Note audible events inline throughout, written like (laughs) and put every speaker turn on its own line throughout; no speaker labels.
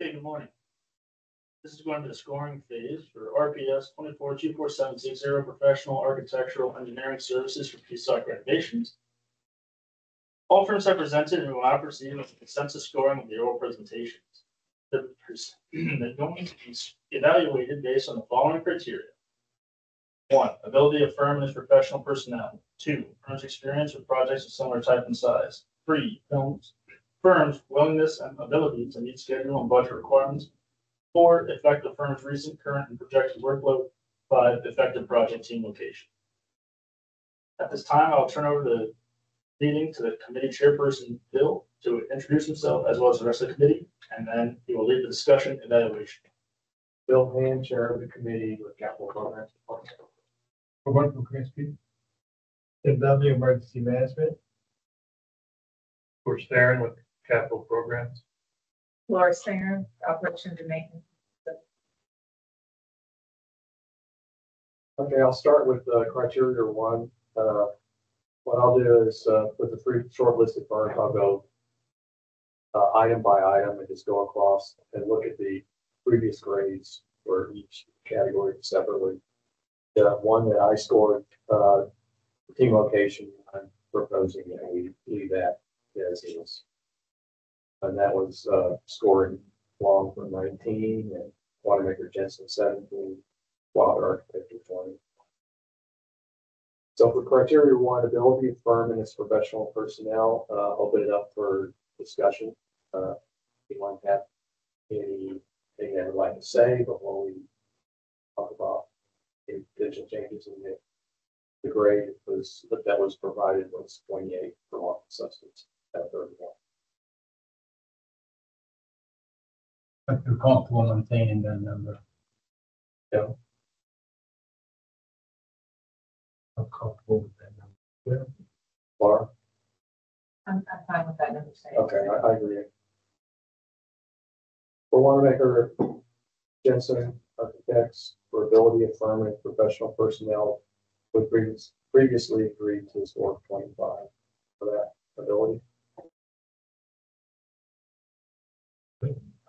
Okay, good morning. This is going to the scoring phase for RPS twenty-four two four seven six zero professional architectural engineering services for PSOC renovations. All firms have presented and will now proceed with the consensus scoring of the oral presentations. The, (clears throat) the going to be evaluated based on the following criteria. One, ability of firm and its professional personnel. Two, firm's experience with projects of similar type and size. Three, firms, firm's willingness and ability to meet schedule and budget requirements. Four, effect the firm's recent, current, and projected workload. Five, effective project team location. At this time, I'll turn over the meeting to the committee chairperson, Bill, to introduce himself as well as the rest of the committee, and then he will lead the discussion and evaluation.
Bill Hand, Chair of the Committee with Capital Programs Department.
Roberto Krasinski,
Tim W, Emergency Management.
George Theron with Capital Programs.
Laura Singer, Operations and Maintenance.
Okay, I'll start with uh, criteria one. Uh, What I'll do is, uh, with the three shortlisted firms, I'll go uh, item by item and just go across and look at the previous grades for each category separately. One that I scored, uh, team location, I'm proposing that we leave that as is. And that was, uh, scoring long for nineteen and Wannemacher Jensen seventeen, Wilder Architecture twenty. So for criteria one, ability of firm and its professional personnel, uh, open it up for discussion. Uh, anyone have anything they would like to say before we talk about any potential changes in the the grade was, that that was provided was twenty-eight for one substance at thirty-one.
I feel comfortable maintaining that number.
Yeah.
I'm comfortable with that number.
Laura?
I'm, I'm fine with that number. say.
Okay, I, I agree. For Wannemacher, Jensen uh, Architects, for ability of firm and professional personnel, would previous, previously agreed to score twenty-five for that ability.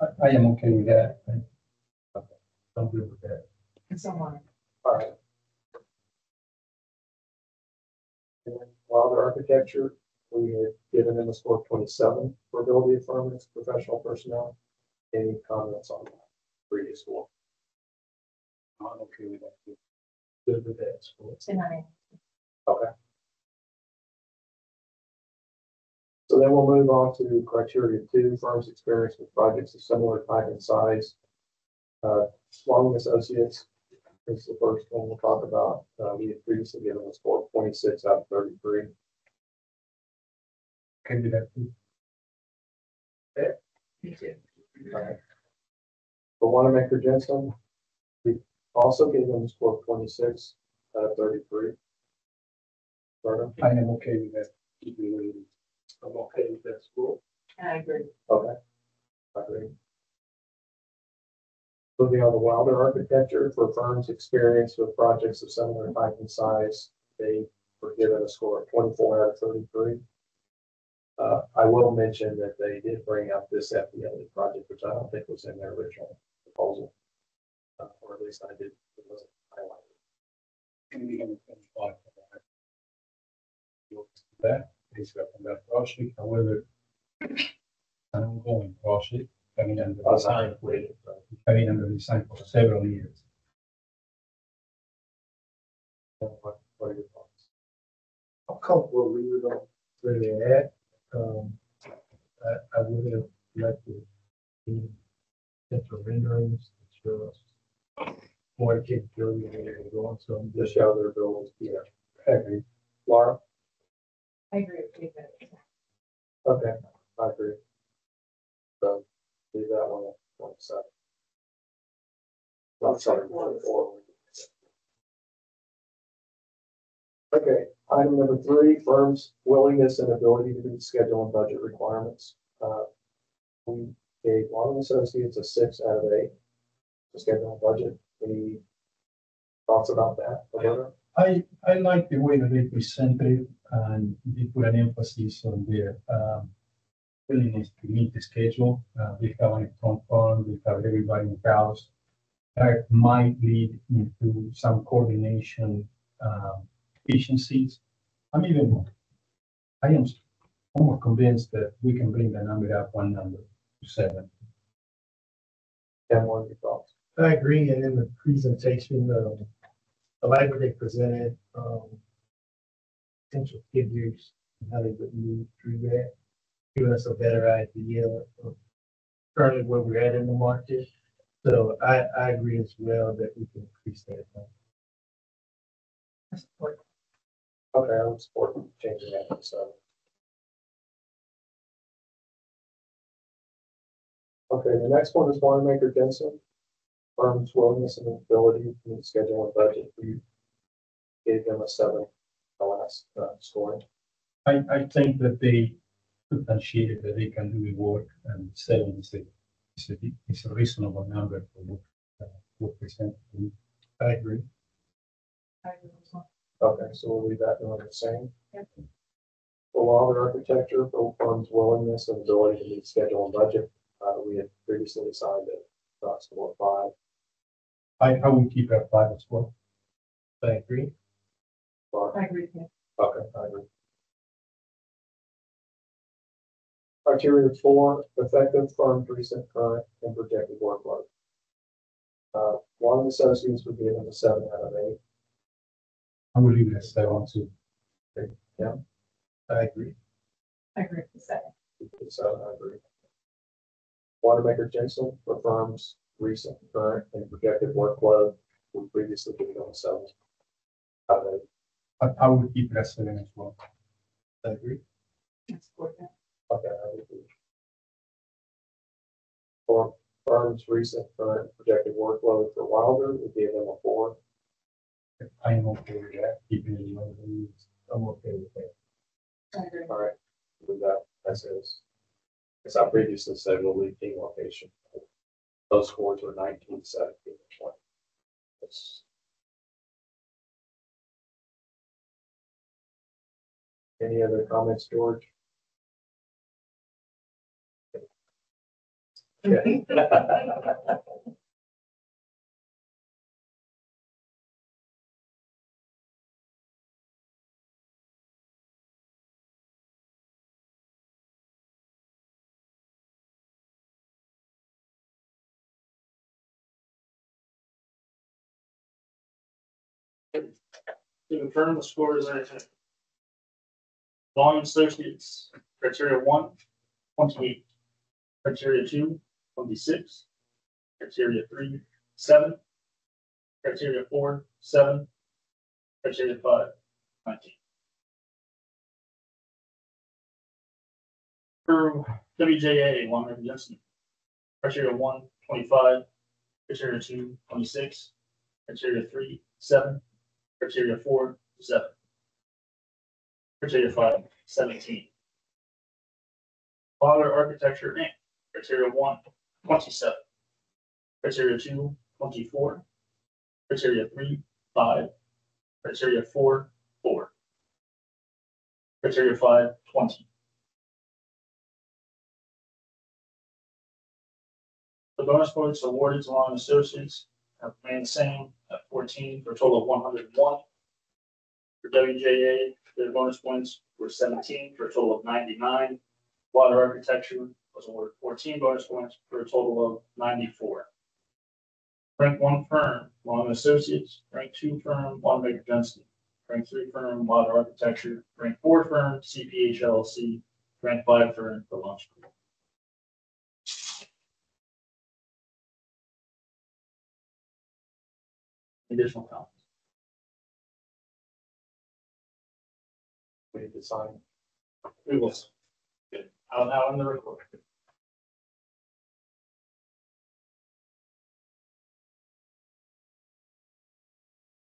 I, I am okay with that. I- I'm good with that.
And so on.
All right. And then Wilder Architecture, we had given them a score of twenty-seven for ability of firm and professional personnel. Any comments on that previous score?
I'm okay with that. too. Good with that. so.
And
Okay. So then we'll move on to criteria two, firms experience with projects of similar type and size. Uh, Long Associates is the first one we'll talk about. Uh, we had previously given a score of twenty-six out of thirty-three.
Okay with that. too.
me too.
Alright. For Wannemacher Jensen, we also gave them a score of twenty-six out of thirty-three. Vernon?
I am okay with that. Keep it where. I'm okay with that score.
I agree.
Okay. I agree. Moving on to Wilder Architecture for firms experienced with projects of similar type and size, they were given a score of twenty-four out of thirty-three. Uh, I will mention that they did bring up this FDLE project, which I don't think was in their original proposal. Uh, or at least I did, it wasn't highlighted.
And we can finish by that. That, he's got that project, however. I'm going project, coming under
Uh,
design, coming under design for several years.
What what are your thoughts?
I'm comfortable leaving it where they're at. Um, I, I would have liked to see potential renderings that more capability of where they're going, so just,
show their buildings, yeah.
I agree.
Laura?
I agree with you. but
Okay, I agree. So, leave that one at one seven. I'm sorry, one. Okay, item number three, firm's willingness and ability to meet schedule and budget requirements. Uh, We gave Long Associates a six out of eight. Schedule budget, any thoughts about that? Roberta?
I, I like the way that they presented it and they put an emphasis on their, um, willingness to meet the schedule. Uh, they have an front fund, they have everybody in house. That might lead into some coordination, um, efficiencies. I'm even, I am almost convinced that we can bring the number up one number to seven.
Ken, what are your thoughts?
I agree, and in the presentation, um, like what they presented, um, potential figures, and how they would move through that, giving us a better idea of currently where we're at in the market. So I, I agree as well that we can increase that.
Okay, I would support changing that seven. Okay, the next one is Wannemacher Jensen. Firm's willingness and ability to meet schedule and budget. We gave them a seven, the last, uh, scoring.
I, I think that they substantiated that they can do the work and seven is a, is a, is a reasonable number for what, uh, what percent.
I agree.
I agree as well.
Okay, so we'll leave that one the same.
Yep.
For law and architecture, for firm's willingness and ability to meet schedule and budget, uh, we had previously assigned it, uh, score five.
I, I would keep it at five as well.
I agree.
I agree with you.
Okay, I agree. Criteria four, effective firm's recent, current, and projected workload. Uh, one of the associates would be given a seven out of eight.
I would leave it at seven too. Yeah.
I agree.
I agree with the second.
Seven, I agree. Wannemacher Jensen for firm's recent, current, and projected workload, we previously given them a seven. Out of eight.
I, I would keep it at seven as well.
I agree.
I support that.
Okay, I would agree. For firm's recent, current, projected workload for Wilder, we gave them a four.
I am okay with that, keeping it low.
I'm okay with that.
I agree.
All right, with that, as is. As I previously said, we'll leave team location. Those scores were nineteen, seventeen, and twenty. That's- Any other comments, George? Okay. (laughs) (laughs)
To confirm the scores are. Uh, Volume associates, criteria one, one, twenty-eight. Criteria two, two, twenty-six. Criteria three, seven. Criteria four, seven. Criteria five, nineteen. For WJA, Long Jensen. Criteria one, twenty-five. Criteria two, twenty-six. Criteria three, seven. Criteria four, seven. Criteria five, seventeen. Wilder Architecture Inc., criteria one, twenty-seven. Criteria two, twenty-four. Criteria three, five. Criteria four, four. Criteria five, twenty. The bonus points awarded to Long Associates the same at fourteen for a total of one hundred and one. For WJA, their bonus points were seventeen for a total of ninety-nine. Wilder Architecture was awarded fourteen bonus points for a total of ninety-four. Rank one firm, Long Associates, rank two firm, Wannemacher Johnson, rank three firm, Wilder Architecture, rank four firm, CPH LLC, rank five firm, The Launch Group. Additional comments?
We need to sign.
We will. Good. I'll now in the record.